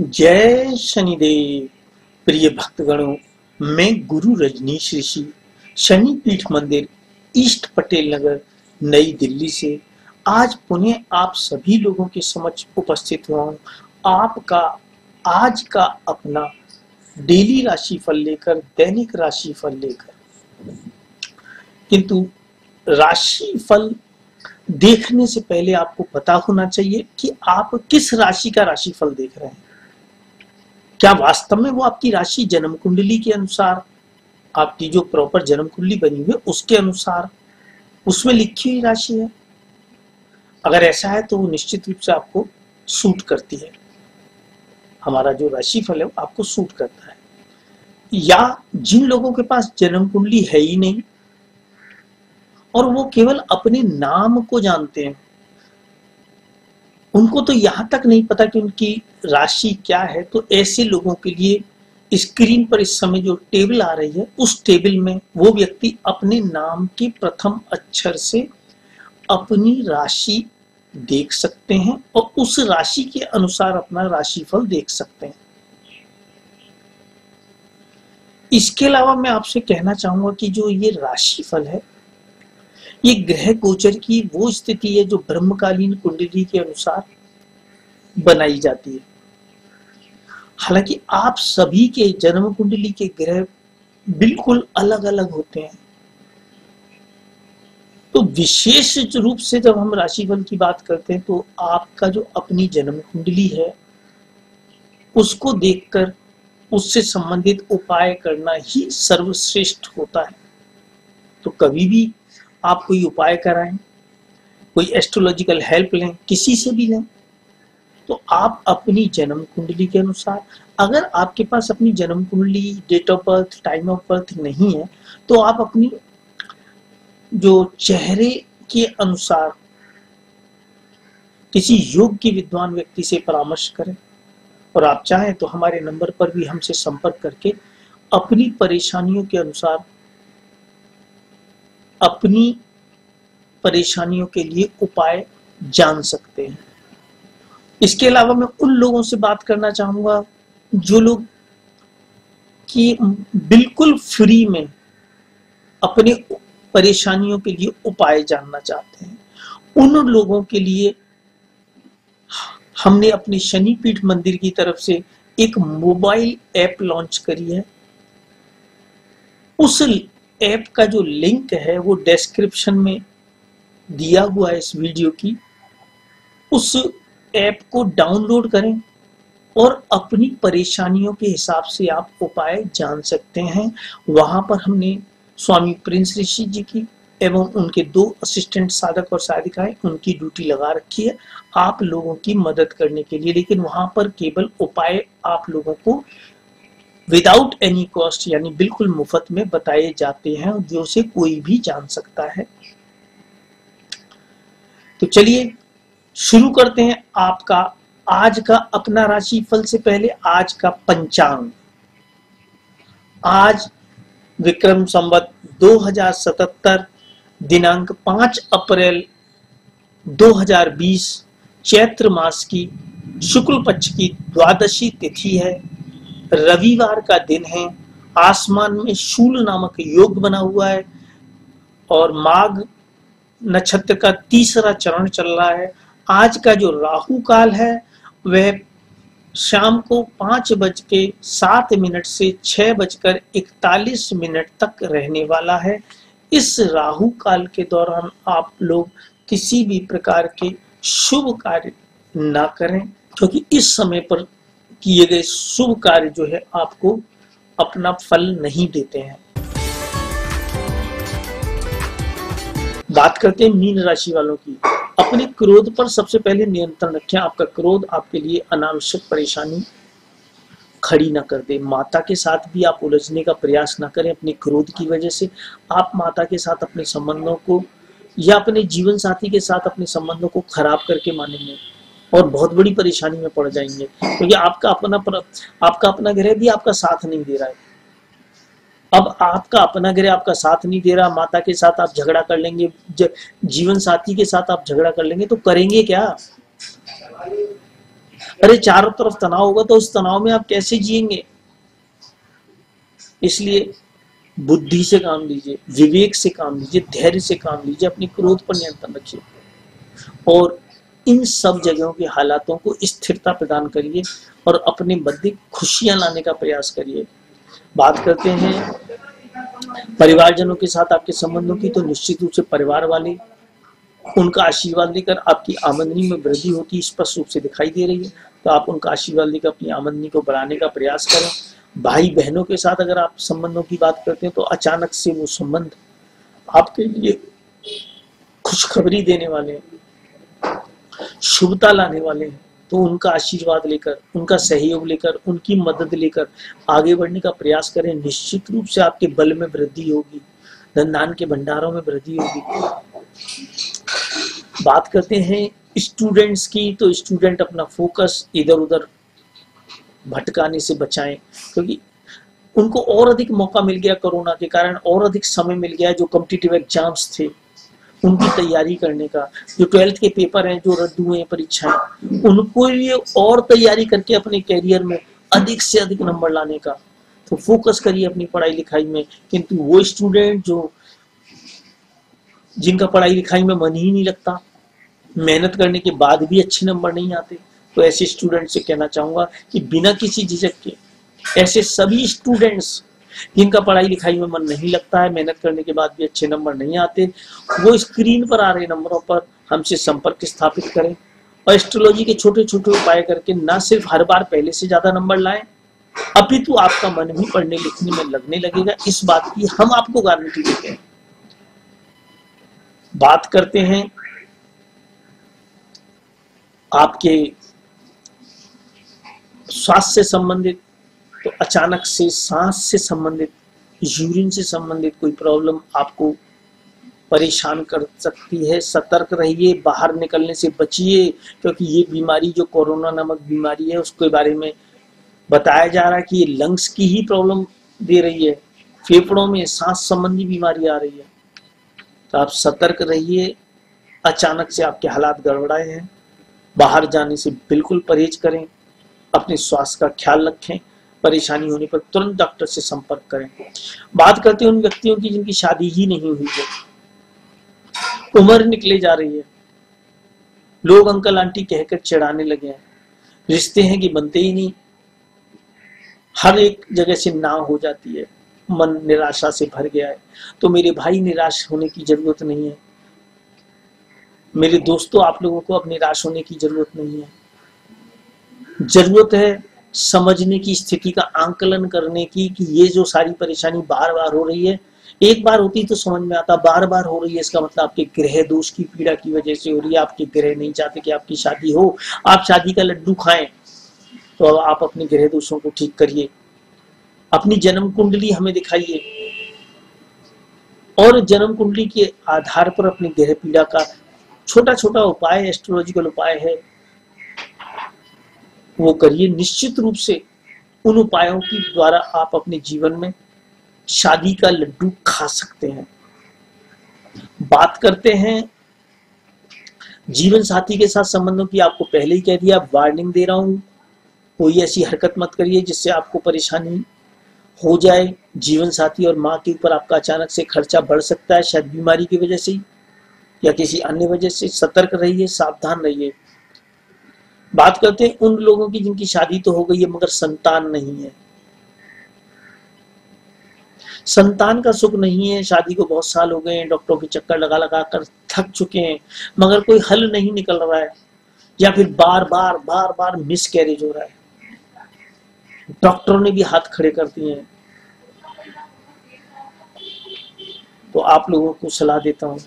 जय शनिदेव, प्रिय भक्तगणों, मैं गुरु रजनीश ऋषि शनि पीठ मंदिर, ईस्ट पटेल नगर, नई दिल्ली से। आज पुनः आप सभी लोगों के समक्ष उपस्थित हुआ हूँ। आपका, आज का अपना डेली राशि फल लेकर, दैनिक राशि फल लेकर। किंतु राशि फल देखने से पहले आपको पता होना चाहिए कि आप किस राशि का राशि फल देख रहे हैं। क्या वास्तव में वो आपकी राशि जन्म कुंडली के अनुसार, आपकी जो प्रॉपर जन्म कुंडली बनी हुई है, उसके अनुसार, उसमें लिखी हुई राशि है? अगर ऐसा है तो वो निश्चित रूप से आपको सूट करती है। हमारा जो राशिफल है वो आपको सूट करता है। या जिन लोगों के पास जन्म कुंडली है ही नहीं, और वो केवल अपने नाम को जानते हैं उनको तो यहाँ तक नहीं पता कि उनकी राशि क्या है तो ऐसे लोगों के लिए स्क्रीन पर इस समय जो टेबल आ रही है, उस टेबल में वो व्यक्ति अपने नाम के प्रथम अक्षर से अपनी राशि देख सकते हैं और उस राशि के अनुसार अपना राशिफल देख सकते हैं। इसके अलावा मैं आपसे कहना चाहूँगा कि जो ये राशिफल है ये ग्रह गोचर की वो स्थिति है जो ब्रह्मकालीन कुंडली के अनुसार बनाई जाती है। हालाँकि आप सभी के जन्म कुंडली के ग्रह बिल्कुल अलग अलग होते हैं। तो विशेष रूप से जब हम राशिफल की बात करते हैं तो आपका जो अपनी जन्म कुंडली है, उसको देखकर उससे संबंधित उपाय करना ही सर्वश्रेष्ठ होता है। तो कभी भी आप कोई उपाय कराएँ, कोई एस्ट्रोलॉजिकल हेल्प लें, किसी से भी लें तो आप अपनी जन्म कुंडली के अनुसार, अगर आपके पास अपनी जन्म कुंडली date of birth time of birth नहीं है तो आप अपनी जो चेहरे के अनुसार किसी योग के विद्वान व्यक्ति से परामर्श करें, और आप चाहें तो हमारे नंबर पर भी हमसे संपर्क करके अपनी परेशानियों के अनुसार अपनी परेशानियों के लिए उपाय जान सकते हैं। इसके अलावा मैं उन लोगों से बात करना चाहूँगा जो लोग कि बिल्कुल फ्री में अपने परेशानियों के लिए उपाय जानना चाहते हैं। उन लोगों के लिए हमने अपने शनिपीठ मंदिर की तरफ़ से एक मोबाइल ऐप लॉन्च करी है। उस ऐप का जो लिंक है, वो डिस्क्रिप्शन में दिया हुआ है इस वीडियो की। उस ऐप को डाउनलोड करें और अपनी परेशानियों के हिसाब से आप उपाय जान सकते हैं। वहाँ पर हमने स्वामी प्रिंस ऋषि जी की एवं उनके दो असिस्टेंट साधक और साधिकाएँ, उनकी ड्यूटी लगा रखी है। आप लोगों की मदद करने के लिए, लेकिन वहाँ पर केवल उपाय आप लोगों को विदाउट एनी कॉस्ट यानी बिल्कुल मुफ़्त में बताए जाते हैं, जो से कोई भी जान सकता है। तो चलिए, शुरू करते हैं आपका, आज का अपना राशि फल से पहले आज का पंचांग। आज विक्रम संवत 2077 दिनांक 5 अप्रैल 2020 चैत्र मास की शुक्ल पक्ष की द्वादशी तिथि है। रविवार का दिन है, आसमान में शूल नामक योग बना हुआ है और माघ नक्षत्र का तीसरा चरण चल रहा है। आज का जो राहु काल है, वह शाम को पाँच बज के सात मिनट से छह बजकर इकतालीस मिनट तक रहने वाला है। इस राहु काल के दौरान आप लोग किसी भी प्रकार के शुभ कार्य ना करें, क्योंकि इस समय पर किए गए शुभ कार्य जो है आपको अपना फल नहीं देते हैं। बात करते हैं मीन राशि वालों की। अपने क्रोध पर सबसे पहले नियंत्रण रखें। आपका क्रोध आपके लिए अनावश्यक परेशानी खड़ी ना कर दे। माता के साथ भी आप उलझने का प्रयास ना करें अपने क्रोध की वजह से। आप माता के साथ अपने संबंधों को या अपने जीवन साथी के साथ अपने संबंधों को खराब करके मानेंगे। और बहुत बड़ी परेशानी में पड़ जाएँगे। क्योंकि आपका अपना पर, आपका अपना ग्रह भी आपका साथ नहीं दे रहा है। अब आपका अपना ग्रह आपका साथ नहीं दे रहा माता के साथ आप झगड़ा कर लेंगे जीवन साथी के साथ आप झगड़ा कर लेंगे तो करेंगे क्या? अरे चारों तरफ़ तनाव होगा तो उस तनाव में आप कैसे जिएँगे? इसलिए बुद्धि से काम लीजिए विवेक से काम लीजिए धैर्य से काम लीजिए अपने क्रोध पर नियंत्रण रखिए। और इन सब जगहों के हालातों को स्थिरता प्रदान करिए और अपने मध्य खुशियाँ लाने का प्रयास करिए। बात करते हैं, परिवारजनों के साथ आपके संबंधों की तो निश्चित रूप से परिवार वाले, उनका आशीर्वाद लेकर आपकी आमदनी में वृद्धि होती स्पष्ट रूप से दिखाई दे रही है। तो आप उनका आशीर्वाद लेकर अपनी आमदनी को बढ़ाने का प्रयास करें। भाई बहनों के साथ अगर आप संबंधों की बात करते हैं तो अचानक से वो संबंध आपके लिए खुशखबरी देने वाले हैं। शुभता लाने वाले हैं तो उनका आशीर्वाद लेकर, उनका सहयोग लेकर, उनकी मदद लेकर आगे बढ़ने का प्रयास करें। निश्चित रूप से आपके बल में वृद्धि होगी धन दान के भंडारों में वृद्धि होगी। बात करते हैं स्टूडेंट्स की तो स्टूडेंट अपना फोकस इधर उधर भटकाने से बचाएँ, क्योंकि उनको और अधिक मौका मिल गया कोरोना के कारण, और अधिक समय मिल गया जो कॉम्पिटिटिव एग्ज़ाम्स थे। उनकी तैयारी करने का, जो ट्वेल्थ के पेपर हैं, जो रद्द हुए हैं, परीक्षाएँ, उनको लिए और तैयारी करके अपने कैरियर में अधिक से अधिक नंबर लाने का। तो फोकस करिए अपनी पढ़ाई लिखाई में, किंतु वो स्टूडेंट जो, जिनका पढ़ाई लिखाई में मन ही नहीं लगता, मेहनत करने के बाद भी अच्छे नंबर नहीं आते तो ऐसे स्टूडेंट से कहना चाहूँगा कि बिना किसी झिझक के, ऐसे सभी स्टूडेंट्स जिनका पढ़ाई लिखाई में मन नहीं लगता है, मेहनत करने के बाद भी अच्छे नंबर नहीं आते, वो स्क्रीन पर आ रहे नंबरों पर हमसे संपर्क स्थापित करें। और एस्ट्रोलॉजी के छोटे छोटे उपाय करके ना सिर्फ़ हर बार पहले से ज़्यादा नंबर लाएँ, अपितु आपका मन भी पढ़ने लिखने में लगने लगेगा। इस बात की हम आपको गारंटी देते हैं। बात करते हैं आपके स्वास्थ्य से संबंधित तो अचानक से सांस से संबंधित, यूरिन से संबंधित कोई प्रॉब्लम आपको परेशान कर सकती है। सतर्क रहिए, बाहर निकलने से बचिए, क्योंकि ये बीमारी जो कोरोना नामक बीमारी है, उसके बारे में बताया जा रहा है कि ये लंग्स की ही प्रॉब्लम दे रही है। फेफड़ों में सांस संबंधी बीमारी आ रही है। तो आप सतर्क रहिए, अचानक से आपके हालात गड़बड़ाए हैं। बाहर जाने से बिल्कुल परहेज करें, अपने स्वास्थ्य का ख्याल रखें। परेशानी होने पर तुरंत डॉक्टर से संपर्क करें। बात करते हैं उन व्यक्तियों की जिनकी शादी ही नहीं हुई है। उम्र निकले जा रही है। लोग अंकल आंटी कहकर चिढ़ाने लगे हैं। रिश्ते हैं कि बनते ही नहीं। हर एक जगह से ना हो जाती है। मन निराशा से भर गया है। तो मेरे भाई निराश होने की ज़रूरत नहीं है। मेरे दोस्तों, आप लोगों को अब निराश होने की ज़रूरत नहीं है। ज़रूरत है समझने की स्थिति का आंकलन करने की कि ये जो सारी परेशानी बार बार हो रही है, एक बार होती तो समझ में आता बार बार हो रही है, इसका मतलब आपके ग्रह दोष की पीड़ा की वजह से हो रही है, आपके ग्रह नहीं चाहते कि आपकी शादी हो, आप शादी का लड्डू खाएँ तो आप अपने ग्रह दोषों को ठीक करिए। अपनी जन्म कुंडली हमें दिखाइए। और जन्म कुंडली के आधार पर अपनी ग्रह पीड़ा का छोटा छोटा उपाय एस्ट्रोलॉजिकल उपाय है वो करिए निश्चित रूप से उन उपायों के द्वारा आप अपने जीवन में शादी का लड्डू खा सकते हैं। बात करते हैं, जीवन साथी के साथ संबंधों की आपको पहले ही कह दिया वार्निंग दे रहा हूँ। कोई ऐसी हरकत मत करिए जिससे आपको परेशानी हो जाए। जीवन साथी और माँ के ऊपर आपका अचानक से खर्चा बढ़ सकता है, शायद बीमारी की वजह से या किसी अन्य वजह से। सतर्क रहिए, सावधान रहिए। बात करते हैं उन लोगों की जिनकी शादी तो हो गई है, मगर संतान नहीं है। संतान का सुख नहीं है, शादी को बहुत साल हो गए हैं, डॉक्टरों के चक्कर लगा लगा कर थक चुके हैं, मगर कोई हल नहीं निकल रहा है, या फिर बार बार बार बार मिस कैरेज हो रहा है। डॉक्टरों ने भी हाथ खड़े कर दिए हैं। तो आप लोगों को सलाह देता हूँ।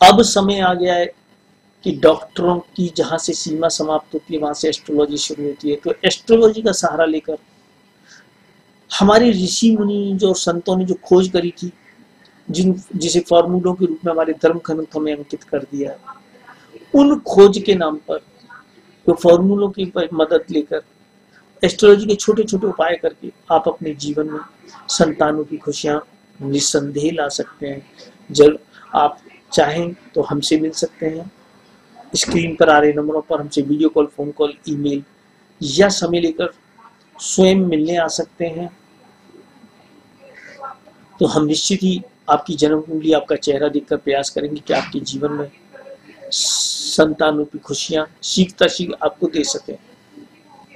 अब समय आ गया है कि डॉक्टरों की जहाँ से सीमा समाप्त होती है, वहाँ से एस्ट्रोलॉजी शुरू होती है। तो एस्ट्रोलॉजी का सहारा लेकर हमारे ऋषि मुनि जो संतों ने जो खोज करी थी, जिन, जिसे फॉर्मूलों के रूप में हमारे धर्म ग्रंथों में अंकित कर दिया, उन खोज के नाम पर, जो तो फॉर्मूलों की मदद लेकर एस्ट्रोलॉजी के छोटे छोटे उपाय करके आप अपने जीवन में संतानों की खुशियाँ निस्संदेह ला सकते हैं। जब आप चाहें तो हमसे मिल सकते हैं। स्क्रीन पर आ रहे नंबरों पर हमसे video call phone call email या समय लेकर स्वयं मिलने आ सकते हैं तो हम निश्चित ही आपकी जन्म कुंडली आपका चेहरा देखकर प्रयास करेंगे कि आपके जीवन में संतान रूपी खुशियाँ सीखता सीख आपको दे सके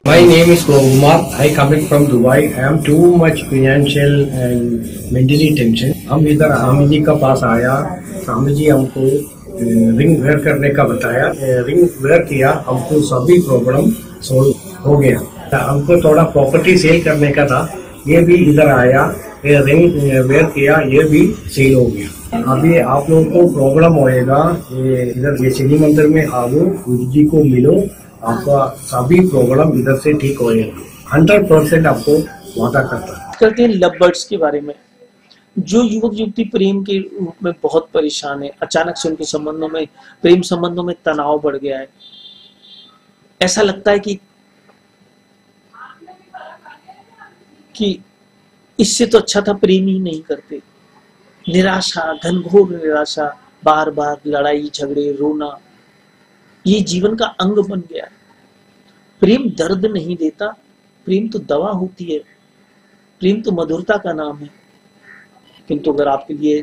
My name is Kumar. I coming from Dubai. I am too much financial and mentally tension. हम इधर जी का पास आया स्वामी जी हमको रिंग वेयर करने का बताया रिंग वेयर किया, हमको सभी प्रॉब्लम सोल्व हो गया। हमको थोड़ा प्रॉपर्टी सेल करने का था, ये भी इधर आया, ये रिंग वेयर किया, ये भी सेल हो गया। अभी आप लोगों को प्रॉब्लम होएगा, ये इधर ये शनि मंदिर में आओ गुरु जी को मिलो, आपका सभी प्रॉब्लम इधर से ठीक होएगा। हंड्रेड परसेंट आपको वादा करता है। करते हैं के बारे में जो युवक युवती प्रेम के रूप में बहुत परेशान है, अचानक से उनके संबंधों में, प्रेम संबंधों में तनाव बढ़ गया है। ऐसा लगता है कि कि इससे तो अच्छा था प्रेम ही नहीं करते। निराशा, घनघोर निराशा बार बार लड़ाई, झगड़े, रोना, ये जीवन का अंग बन गया है। प्रेम दर्द नहीं देता, प्रेम तो दवा होती है, प्रेम तो मधुरता का नाम है। किंतु अगर आपके लिए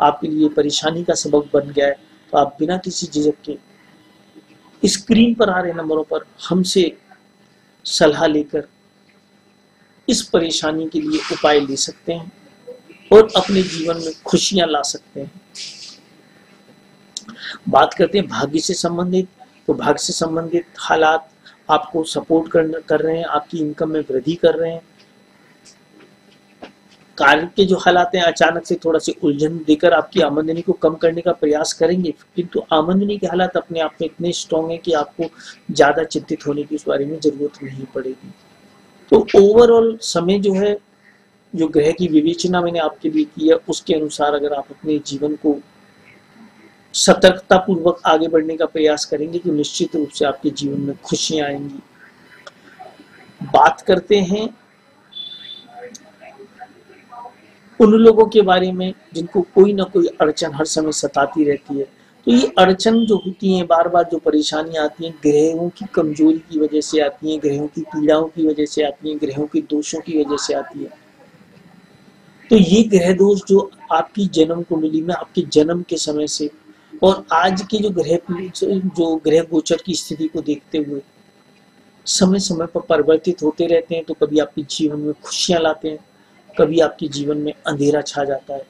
आपके लिए परेशानी का सबक बन गया है तो आप बिना किसी झिझक के स्क्रीन पर आ रहे नंबरों पर हमसे सलाह लेकर इस परेशानी के लिए उपाय ले सकते हैं और अपने जीवन में खुशियाँ ला सकते हैं। बात करते हैं भाग्य से संबंधित तो भाग्य से संबंधित हालात आपको सपोर्ट कर कर रहे हैं, आपकी इनकम में वृद्धि कर रहे हैं। कार्य के जो हालात हैं, अचानक से थोड़ा सी उलझन देकर आपकी आमदनी को कम करने का प्रयास करेंगे। किंतु आमदनी के हालात अपने आप में इतने स्ट्रॉन्ग है कि आपको ज़्यादा चिंतित होने की उस बारे में ज़रूरत नहीं पड़ेगी। तो ओवरऑल समय जो है, जो ग्रह की विवेचना मैंने आपके लिए की है, उसके अनुसार अगर आप अपने जीवन को सतर्कता पूर्वक आगे बढ़ने का प्रयास करेंगे तो निश्चित रूप से आपके जीवन में खुशियाँ आएँगी। बात करते हैं उन लोगों के बारे में जिनको कोई ना कोई अड़चन हर समय सताती रहती है। तो ये अड़चन जो होती है बार बार जो परेशानियाँ आती हैं, ग्रहों की कमज़ोरी की वजह से आती हैं, ग्रहों की पीड़ाओं की वजह से आती हैं, ग्रहों के दोषों की वजह से आती है। तो ये ग्रह दोष जो आपकी जन्म कुंडली में आपके जन्म के समय से और आज के जो ग्रह जो ग्रह गोचर की स्थिति को देखते हुए समय समय पर परिवर्तित होते रहते हैं तो कभी आपके जीवन में खुशियाँ लाते हैं। कभी आपके जीवन में अंधेरा छा जाता है।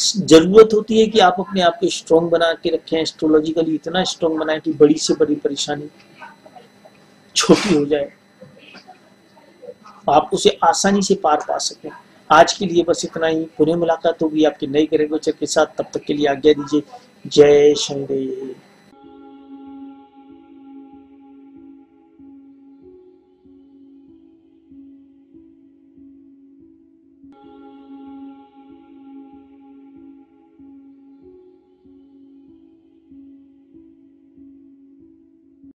ज़रूरत होती है कि आप अपने आप को स्ट्रॉन्ग बना के रखें। एस्ट्रोलॉजिकली इतना स्ट्रॉन्ग बनाए कि बड़ी से बड़ी परेशानी छोटी हो जाए। आप उसे आसानी से पार पा सकें। आज के लिए बस इतना ही। पुनः मुलाकात होगी आपके नए ग्रह गोचर के साथ। तब तक के लिए आज्ञा दीजिए। जय शनिदेव